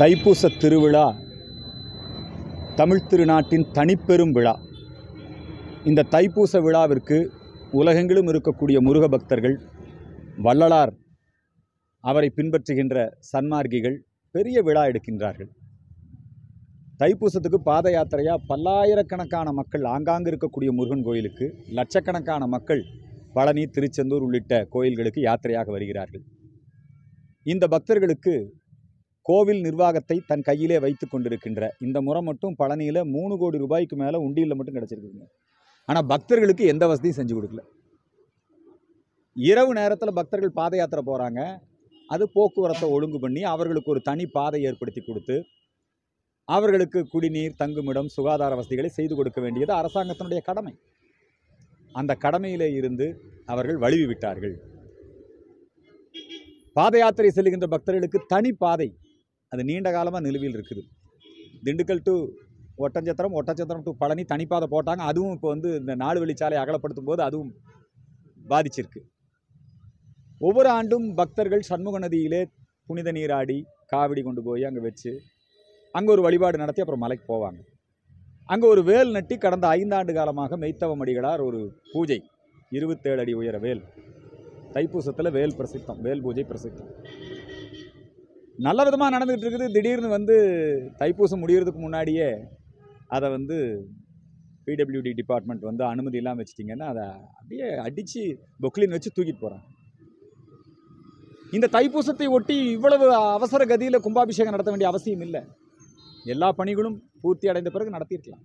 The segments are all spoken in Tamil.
தைப்பூச திருவிழா தமிழ் திருநாட்டின் தனிப்பெரும் விழா. இந்த தைப்பூச விழாவிற்கு உலகெங்கிலும் இருக்கக்கூடிய முருக பக்தர்கள் வள்ளலார் அவரை பின்பற்றுகின்ற சன்மார்க்கிகள் பெரிய விழா எடுக்கின்றார்கள். தைப்பூசத்துக்கு பாத யாத்திரையாக பல்லாயிரக்கணக்கான மக்கள் ஆங்காங்கு இருக்கக்கூடிய முருகன் கோயிலுக்கு லட்சக்கணக்கான மக்கள் பழனி திருச்செந்தூர் உள்ளிட்ட கோயில்களுக்கு யாத்திரையாக வருகிறார்கள். இந்த பக்தர்களுக்கு கோவில் நிர்வாகத்தை தன் கையிலே வைத்து கொண்டிருக்கின்ற இந்த முறை மட்டும் பழனியில் மூணு கோடி ரூபாய்க்கு மேலே உண்டியலில் மட்டும் கிடச்சிருக்குங்க ஆனால் பக்தர்களுக்கு எந்த வசதியும் செஞ்சு கொடுக்கல. இரவு நேரத்தில் பக்தர்கள் பாத யாத்திரை போகிறாங்க அது போக்குவரத்தை ஒழுங்கு பண்ணி அவர்களுக்கு ஒரு தனி பாதை ஏற்படுத்தி கொடுத்து அவர்களுக்கு குடிநீர் தங்குமிடம் சுகாதார வசதிகளை செய்து கொடுக்க வேண்டியது அரசாங்கத்தினுடைய கடமை. அந்த கடமையிலே இருந்து அவர்கள் வழுவி விட்டார்கள் பாத யாத்திரை செல்கின்ற பக்தர்களுக்கு தனி பாதை அது நீண்ட காலமாக நிலுவையில் இருக்குது. திண்டுக்கல் டு ஒட்டஞ்சத்திரம் ஒட்டஞ்சத்திரம் டு பழனி தனிப்பாதை போட்டாங்க. அதுவும் இப்போ வந்து இந்த நாலு வழிச்சாலை அகலப்படுத்தும் போது அதுவும் பாதிச்சிருக்கு. ஒவ்வொரு ஆண்டும் பக்தர்கள் சண்முக நதியிலே புனித நீராடி காவடி கொண்டு போய் அங்கே வச்சு அங்கே ஒரு வழிபாடு நடத்தி அப்புறம் மலைக்கு போவாங்க. அங்கே ஒரு வேல் நட்டி கடந்த ஐந்தாண்டு காலமாக மெய்த்தவம் அடிகளார் ஒரு பூஜை. இருபத்தேழு அடி உயர வேல். தைப்பூசத்தில் வேல் பிரசித்தம் வேல் பூஜை பிரசித்தம். நல்ல விதமாக நடந்துகிட்டு இருக்குது. திடீர்னு வந்து தைப்பூசம் முடிகிறதுக்கு முன்னாடியே அதை வந்து பிடபிள்யூடி டிபார்ட்மெண்ட் வந்து அனுமதி இல்லாமல் வச்சிட்டிங்கன்னா அதை அப்படியே அடித்து பொக்லின் வச்சு தூக்கிட்டு போகிறாங்க இந்த தைப்பூசத்தை ஒட்டி இவ்வளவு அவசர கதியில் கும்பாபிஷேகம் நடத்த வேண்டிய அவசியம் இல்லை. எல்லா பணிகளும் பூர்த்தி அடைந்த பிறகு நடத்தியிருக்கலாம்.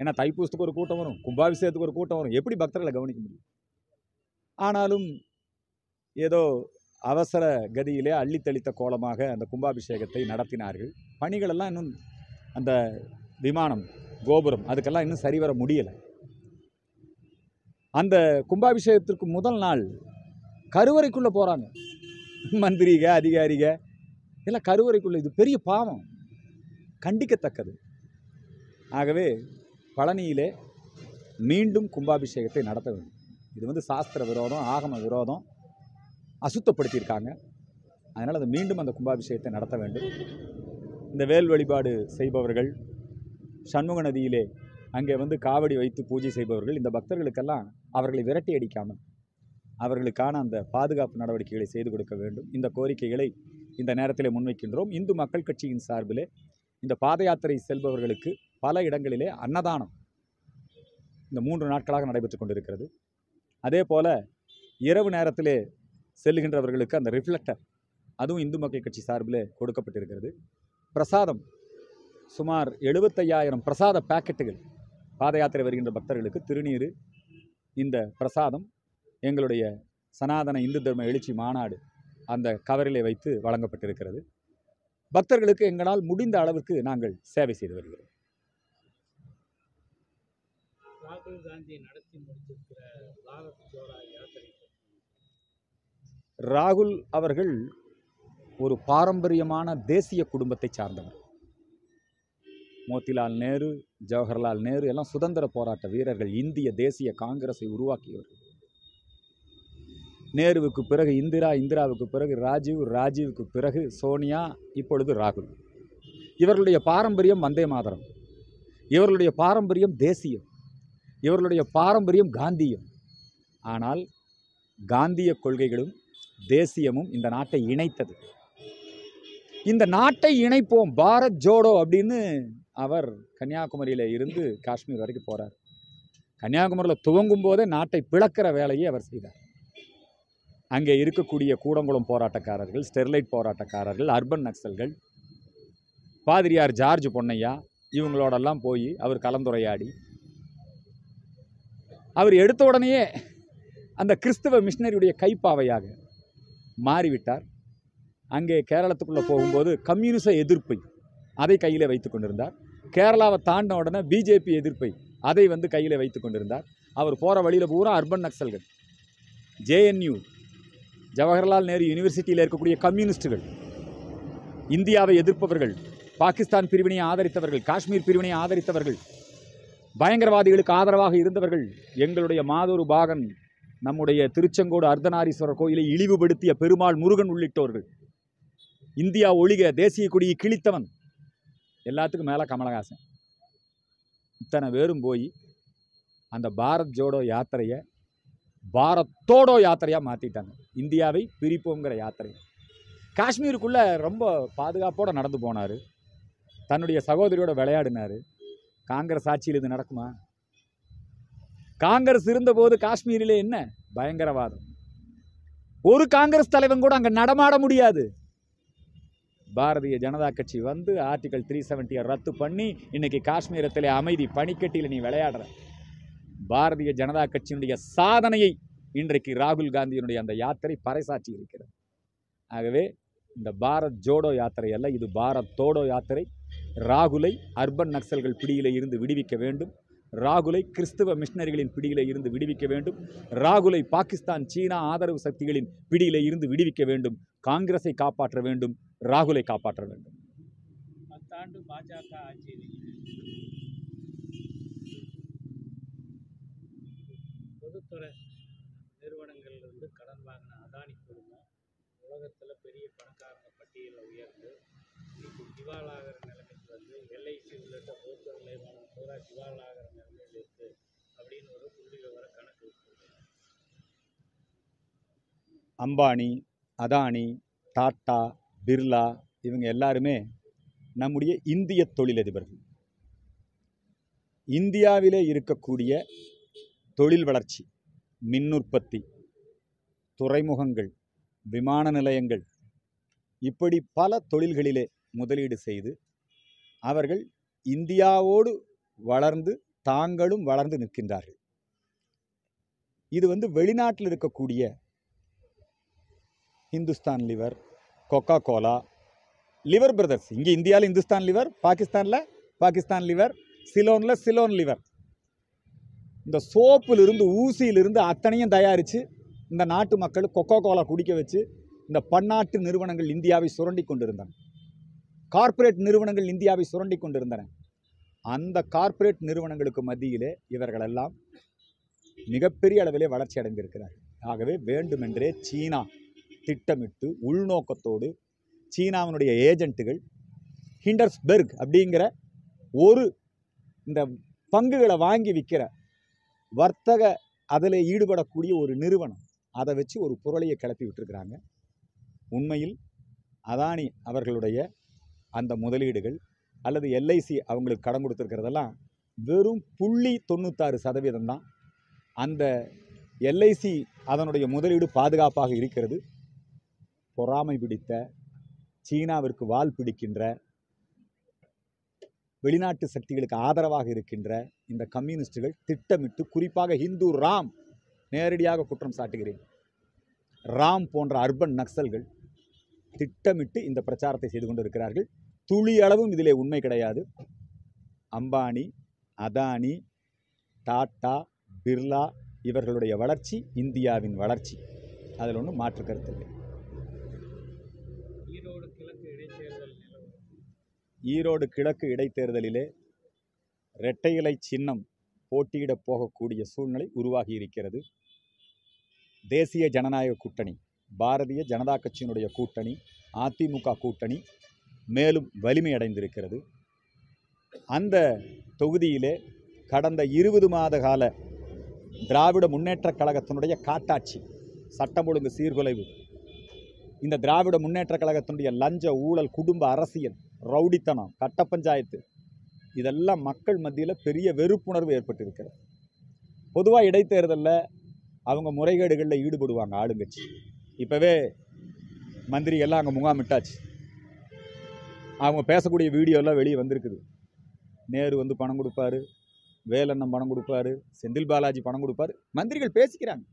ஏன்னா தைப்பூசத்துக்கு ஒரு கூட்டம் வரும் கும்பாபிஷேகத்துக்கு ஒரு கூட்டம் வரும். எப்படி பக்தர்களை கவனிக்க முடியும்? ஆனாலும் ஏதோ அவசர கதியிலே அள்ளி தெளித்த கோலமாக அந்த கும்பாபிஷேகத்தை நடத்தினார்கள். பணிகளெல்லாம் இன்னும் அந்த விமானம் கோபுரம் அதுக்கெல்லாம் இன்னும் சரிவர முடியலை. அந்த கும்பாபிஷேகத்திற்கு முதல் நாள் கருவறைக்குள்ளே போகிறாங்க மந்திரிக அதிகாரிக எல்லாம் கருவறைக்குள்ளே. இது பெரிய பாவம். கண்டிக்கத்தக்கது. ஆகவே பழனியிலே மீண்டும் கும்பாபிஷேகத்தை நடத்த வேண்டும். இது வந்து சாஸ்திர விரோதம் ஆகம விரோதம். அசுத்தப்படுத்தியிருக்காங்க. அதனால் அதை மீண்டும் அந்த கும்பாபிஷேகத்தை நடத்த வேண்டும். இந்த வேல் வழிபாடு செய்பவர்கள் சண்முக நதியிலே அங்கே வந்து காவடி வைத்து பூஜை செய்பவர்கள் இந்த பக்தர்களுக்கெல்லாம் அவர்களை விரட்டி அடிக்காமல் அவர்களுக்கான அந்த பாதுகாப்பு நடவடிக்கைகளை செய்து கொடுக்க வேண்டும். இந்த கோரிக்கைகளை இந்த நேரத்தில் முன்வைக்கின்றோம். இந்து மக்கள் கட்சியின் சார்பிலே இந்த பாத யாத்திரை செல்பவர்களுக்கு பல இடங்களிலே அன்னதானம் இந்த மூன்று நாட்களாக நடைபெற்று கொண்டிருக்கிறது. அதே போல் இரவு நேரத்திலே செல்லுகின்றவர்களுக்கு அந்த ரிஃப்ளெக்டர் அதுவும் இந்து மக்கள் கட்சி சார்பில் கொடுக்கப்பட்டிருக்கிறது. பிரசாதம் சுமார் எழுபத்தையாயிரம் பிரசாத பாக்கெட்டுகள் பாத யாத்திரை வருகின்ற பக்தர்களுக்கு திருநீர் இந்த பிரசாதம் எங்களுடைய சனாதன இந்து தர்ம எழுச்சி மாநாடு அந்த கவரிலே வைத்து வழங்கப்பட்டிருக்கிறது. பக்தர்களுக்கு எங்களால் முடிந்த அளவுக்கு நாங்கள் சேவை செய்து வருகிறோம். ராகுல் காந்தி நடத்தி முடிச்சிருக்கிற பாரத் ஜோடா யாத்திரை ராகுல் அவர்கள் ஒரு பாரம்பரியமான தேசிய குடும்பத்தை சார்ந்தவர். மோத்திலால் நேரு ஜவஹர்லால் நேரு எல்லாம் சுதந்திர போராட்ட வீரர்கள் இந்திய தேசிய காங்கிரஸை உருவாக்கியவர்கள் நேருவுக்கு பிறகு இந்திரா இந்திராவுக்கு பிறகு ராஜீவ் ராஜீவுக்கு பிறகு சோனியா இப்பொழுது ராகுல். இவர்களுடைய பாரம்பரியம் வந்தே மாதரம். இவர்களுடைய பாரம்பரியம் தேசியம். இவர்களுடைய பாரம்பரியம் காந்தியம். ஆனால் காந்திய கொள்கைகளும் தேசியமும் இந்த நாட்டை இணைத்தது. இந்த நாட்டை இணைப்போம் பாரத் ஜோடோ அப்படின்னு அவர் கன்னியாகுமரியில் இருந்து காஷ்மீர் வரைக்கும் போகிறார் கன்னியாகுமரியில் துவங்கும் போதே நாட்டை பிளக்கிற வேலையை அவர் செய்தார். அங்கே இருக்கக்கூடிய கூடங்குளம் போராட்டக்காரர்கள் ஸ்டெர்லைட் போராட்டக்காரர்கள் அர்பன் நக்சல்கள் பாதிரியார் ஜார்ஜ் பொன்னையா இவங்களோடெல்லாம் போய் அவர் கலந்துரையாடி அவர் எடுத்த உடனேயே அந்த கிறிஸ்தவ மிஷினரியுடைய கைப்பாவையாக மாறிவிட்டார். அங்கே கேரளத்துக்குள்ளே போகும்போது கம்யூனிச எதிர்ப்பை அதை கையில் வைத்து கொண்டிருந்தார். கேரளாவை தாண்டின உடனே பிஜேபி எதிர்ப்பை அதை வந்து கையில் வைத்து கொண்டிருந்தார். அவர் போகிற வழியில் பூரா அர்பன் நக்சல்கள் ஜேஎன்யூ ஜவஹர்லால் நேரு யூனிவர்சிட்டியில் இருக்கக்கூடிய கம்யூனிஸ்டுகள் இந்தியாவை எதிர்ப்பவர்கள் பாகிஸ்தான் பிரிவினையை ஆதரித்தவர்கள் காஷ்மீர் பிரிவினையை ஆதரித்தவர்கள் பயங்கரவாதிகளுக்கு ஆதரவாக இருந்தவர்கள் எங்களுடைய மாதொரு பாகன் நம்முடைய திருச்செங்கோடு அர்த்தநாரீஸ்வரர் கோயிலை இழிவுபடுத்திய பெருமாள் முருகன் உள்ளிட்டோர்கள். இந்தியா ஒழிக தேசிய கொடியை கிழித்தவன். எல்லாத்துக்கும் மேலே கமலஹாசன். இத்தனை பேரும் போய் அந்த பாரத் ஜோடோ யாத்திரையை பாரத்தோடோ யாத்திரையாக மாற்றிட்டாங்க இந்தியாவை பிரிப்போங்கிற யாத்திரை. காஷ்மீருக்குள்ளே ரொம்ப பாதுகாப்போடு நடந்து போனார். தன்னுடைய சகோதரியோட விளையாடினார். காங்கிரஸ் ஆட்சியில் இது நடக்குமா? காங்கிரஸ் இருந்தபோது காஷ்மீரில் என்ன? பயங்கரவாதம். ஒரு காங்கிரஸ் தலைவன் கூட அங்கே நடமாட முடியாது. பாரதிய ஜனதா கட்சி வந்து ஆர்டிகல் த்ரீ செவன்ட்டியை ரத்து பண்ணி இன்னைக்கு காஷ்மீரத்திலே அமைதி பனிக்கட்டியில் நீ விளையாடுற. பாரதிய ஜனதா கட்சியினுடைய சாதனையை இன்றைக்கு ராகுல் காந்தியினுடைய அந்த யாத்திரை பறைசாற்றி இருக்கிறது. ஆகவே இந்த பாரத் ஜோடோ யாத்திரை அல்ல இது பாரத் தோடோ யாத்திரை. ராகுலை அர்பன் நக்சல்கள் பிடியில் இருந்து விடுவிக்க வேண்டும். ராகுலை கிறிஸ்தவ மிஷினரிகளின் பிடியிலே இருந்து விடுவிக்க வேண்டும். ராகுலை பாகிஸ்தான் சீனா ஆதரவு சக்திகளின் பிடியிலே இருந்து விடுவிக்க வேண்டும். காங்கிரஸை காப்பாற்ற வேண்டும். ராகுலை காப்பாற்ற வேண்டும். பத்தாண்டு பாஜக ஆட்சியில் பொதுத்துறை நிறுவனங்கள்லேருந்து கடன் வாங்கின அதானி குழுமம் உலகத்தில் பெரிய பணக்காரங்க பட்டியலில் உயர்ந்து இன்னைக்கு திவாலாகிற நிலைமைக்கு வந்து எல்ஐசி உள்ளிட்ட பொதுத்துறை நிறுவனம் பூரா திவாலாகிற நிலைமையில் இருக்குது அப்படின்னு ஒரு புள்ளி விவர கணக்கு அம்பானி அதானி டாட்டா பிர்லா இவங்க எல்லாருமே நம்முடைய இந்திய தொழிலதிபர்கள். இந்தியாவிலே இருக்கக்கூடிய தொழில் வளர்ச்சி மின்னுற்பத்தி துறைமுகங்கள் விமான நிலையங்கள் இப்படி பல தொழில்களிலே முதலீடு செய்து அவர்கள் இந்தியாவோடு வளர்ந்து தாங்களும் வளர்ந்து நிற்கின்றார்கள். இது வந்து வெளிநாட்டில் இருக்கக்கூடிய Hindustan lever Coca Cola lever brothers. இங்கே இந்தியாவில் இந்துஸ்தான் லிவர் பாகிஸ்தானில் பாகிஸ்தான் லிவர் சிலோனில் சிலோன் லிவர். இந்த சோப்பிலிருந்து ஊசியிலிருந்து அத்தனையும் தயாரித்து இந்த நாட்டு மக்கள் கொக்கோ கோலா குடிக்க வச்சு இந்த பன்னாட்டு நிறுவனங்கள் இந்தியாவை சுரண்டி கொண்டிருந்தன. கார்ப்பரேட் நிறுவனங்கள் இந்தியாவை சுரண்டி கொண்டிருந்தன. அந்த கார்ப்பரேட் நிறுவனங்களுக்கு மத்தியிலே இவர்களெல்லாம் மிகப்பெரிய அளவிலே வளர்ச்சி அடைந்திருக்கிறார் ஆகவே வேண்டுமென்றே சீனா திட்டமிட்டு உள்நோக்கத்தோடு சீனாவினுடைய ஏஜென்ட்டுகள் ஹிண்டர்ஸ்பெர்க் அப்படிங்கிற ஒரு இந்த பங்குகளை வாங்கி விற்கிற வர்த்தக அதில் ஈடுபடக்கூடிய ஒரு நிறுவனம் அதை வச்சு ஒரு புரளையை கிளப்பி விட்டுருக்குறாங்க. உண்மையில் அதானி அவர்களுடைய அந்த முதலீடுகள் அல்லது எல்ஐசி அவங்களுக்கு கடன் கொடுத்துருக்கிறதெல்லாம் வெறும் புள்ளி தொண்ணூத்தாறு சதவீதம் தான். அந்த எல்ஐசி அதனுடைய முதலீடு பாதுகாப்பாக இருக்கிறது. பொறாமை பிடித்த சீனாவிற்கு வால் பிடிக்கின்ற வெளிநாட்டு சக்திகளுக்கு ஆதரவாக இருக்கின்ற இந்த கம்யூனிஸ்டுகள் திட்டமிட்டு குறிப்பாக ஹிந்து ராம் நேரடியாக குற்றம் சாட்டுகிறேன். ராம் போன்ற அர்பன் நக்சல்கள் திட்டமிட்டு இந்த பிரச்சாரத்தை செய்து கொண்டிருக்கிறார்கள். துளி அளவும் இதிலே உண்மை கிடையாது. அம்பானி அதானி டாட்டா பிர்லா இவர்களுடைய வளர்ச்சி இந்தியாவின் வளர்ச்சி. அதில் ஒன்றும் மாற்று கருத்து இல்லை. ஈரோடு கிழக்கு இடைத்தேர்தலிலே இரட்டை இலை சின்னம் போட்டியிடப் போகக்கூடிய சூழ்நிலை உருவாகி இருக்கிறது. தேசிய ஜனநாயக கூட்டணி பாரதிய ஜனதா கட்சியினுடைய கூட்டணி அதிமுக கூட்டணி மேலும் வலிமையடைந்திருக்கிறது அந்த தொகுதியிலே கடந்த இருபது மாத கால திராவிட முன்னேற்றக் கழகத்தினுடைய காட்டாட்சி சட்டம் ஒழுங்கு சீர்குலைவு. இந்த திராவிட முன்னேற்றக் கழகத்தினுடைய லஞ்ச ஊழல் குடும்ப அரசியல் ரவுடித்தனம் கட்ட பஞ்சாயத்து இதெல்லாம் மக்கள் மத்தியில் பெரிய வெறுப்புணர்வு ஏற்பட்டிருக்கிறது. பொதுவாக இடைத்தேர்தலில் அவங்க முறைகேடுகளில் ஈடுபடுவாங்க ஆளுங்கட்சி. இப்போவே மந்திரிகள்லாம் அங்கே முகாமிட்டாச்சு. அவங்க பேசக்கூடிய வீடியோலாம் வெளியே வந்திருக்குது. நேரு வந்து பணம் கொடுப்பாரு வேலண்ணன் பணம் கொடுப்பாரு செந்தில் பாலாஜி பணம் கொடுப்பாரு. மந்திரிகள் பேசிக்கிறாங்க.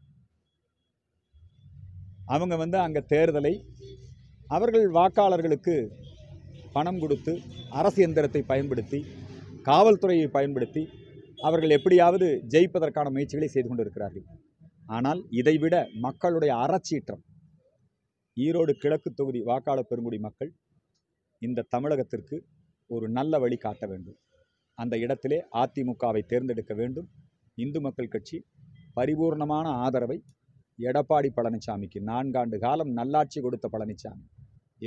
அவங்க வந்து அங்கே தேர்தலை அவர்கள் வாக்காளர்களுக்கு பணம் கொடுத்து அரசு எந்திரத்தை பயன்படுத்தி காவல்துறையை பயன்படுத்தி அவர்கள் எப்படியாவது ஜெயிப்பதற்கான முயற்சிகளை செய்து கொண்டிருக்கிறார்கள். ஆனால் இதைவிட மக்களுடைய அறச்சீற்றம் ஈரோடு கிழக்கு தொகுதி வாக்காளர் பெருங்குடி மக்கள் இந்த தமிழகத்திற்கு ஒரு நல்ல வழி காட்ட வேண்டும். அந்த இடத்திலே அதிமுகவை தேர்ந்தெடுக்க வேண்டும். இந்து மக்கள் கட்சி பரிபூர்ணமான ஆதரவை எடப்பாடி பழனிசாமிக்கு நான்காண்டு காலம் நல்லாட்சி கொடுத்த பழனிசாமி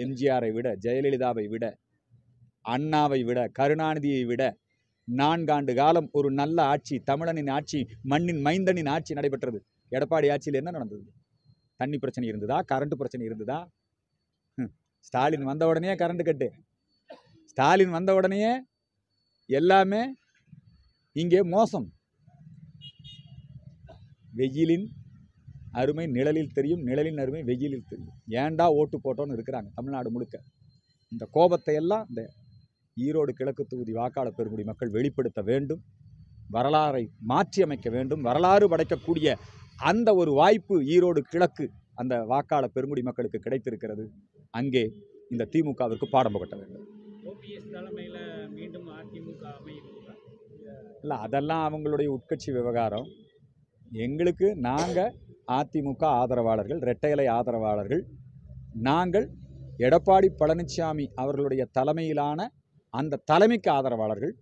எம்ஜிஆரை விட ஜெயலலிதாவை விட அண்ணாவை விட கருணாநிதியை விட நான்காண்டு காலம் ஒரு நல்ல ஆட்சி தமிழனின் ஆட்சி மண்ணின் மைந்தனின் ஆட்சி நடைபெற்றது. எடப்பாடி ஆட்சியில் என்ன நடந்தது? தண்ணி பிரச்சனை இருந்ததா? கரண்ட் பிரச்சனை இருந்ததா? ஸ்டாலின் வந்த உடனே கரண்ட் கட்டு ஸ்டாலின் வந்த உடனேயே எல்லாமே இங்கே மோசம். வெயிலின் அருமை நிழலில் தெரியும் நிழலின் அருமை வெயிலில் தெரியும். ஏன்டா ஓட்டு போட்டோன்னு இருக்கிறாங்க தமிழ்நாடு முழுக்க. இந்த கோபத்தை எல்லாம் இந்த ஈரோடு கிழக்கு தொகுதி வாக்காளர் பெருங்குடி மக்கள் வெளிப்படுத்த வேண்டும். வரலாறை மாற்றியமைக்க வேண்டும். வரலாறு படைக்கக்கூடிய அந்த ஒரு வாய்ப்பு ஈரோடு கிழக்கு அந்த வாக்காளர் பெருங்குடி மக்களுக்கு கிடைத்திருக்கிறது. அங்கே இந்த திமுகவிற்கு பாடம் புகட்ட வேண்டும். இல்லை அதெல்லாம் அவங்களுடைய உட்கட்சி விவகாரம். எங்களுக்கு நாங்கள் அதிமுக ஆதரவாளர்கள் இரட்டையிலை ஆதரவாளர்கள். நாங்கள் எடப்பாடி பழனிசாமி அவர்களுடைய தலைமையிலான அந்த தலைமைக்கு ஆதரவாளர்கள்.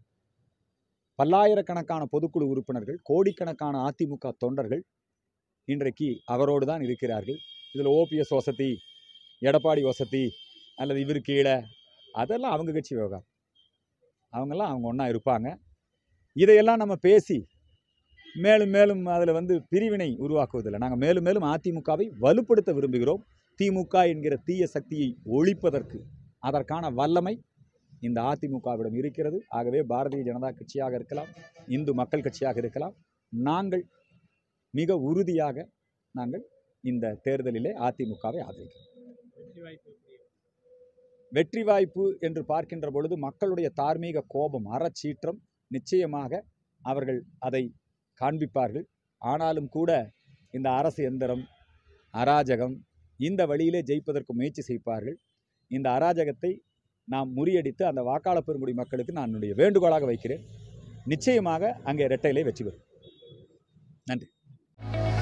பல்லாயிரக்கணக்கான பொதுக்குழு உறுப்பினர்கள் கோடிக்கணக்கான அதிமுக தொண்டர்கள் இன்றைக்கு அவரோடு தான் இருக்கிறார்கள். இதில் ஓபிஎஸ் வசதி எடப்பாடி வசதி அல்லது இவர் கீழே அதெல்லாம் அவங்க கட்சி விவகாரம். அவங்கெல்லாம் அவங்க ஒன்றா இருப்பாங்க. இதையெல்லாம் நம்ம பேசி மேலும் மேலும் அதில் வந்து பிரிவினை உருவாக்குவதில்லை. நாங்கள் மேலும் மேலும் அதிமுகவை வலுப்படுத்த விரும்புகிறோம். திமுக என்கிற தீய சக்தியை ஒழிப்பதற்கு அதற்கான வல்லமை இந்த அதிமுகவிடம் இருக்கிறது. ஆகவே பாரதிய ஜனதா கட்சியாக இருக்கலாம் இந்து மக்கள் கட்சியாக இருக்கலாம் நாங்கள் மிக உறுதியாக நாங்கள் இந்த தேர்தலிலே அதிமுகவை ஆதரிக்கிறோம். வெற்றி வாய்ப்பு என்று பார்க்கின்ற பொழுது மக்களுடைய தார்மீக கோபம் அறச்சீற்றம் நிச்சயமாக அவர்கள் அதை காண்பிப்பார்கள். ஆனாலும் கூட இந்த அரசு எந்திரம் அராஜகம் இந்த வழியிலே ஜெயிப்பதற்கு முயற்சி செய்வார்கள். இந்த அராஜகத்தை நாம் முறியடித்து அந்த வாக்காளர் பெருங்குடி மக்களுக்கு நான் என்னுடைய வேண்டுகோளாக வைக்கிறேன். நிச்சயமாக அங்கே இரட்டையிலே வெற்றி பெறும். நன்றி. Thank you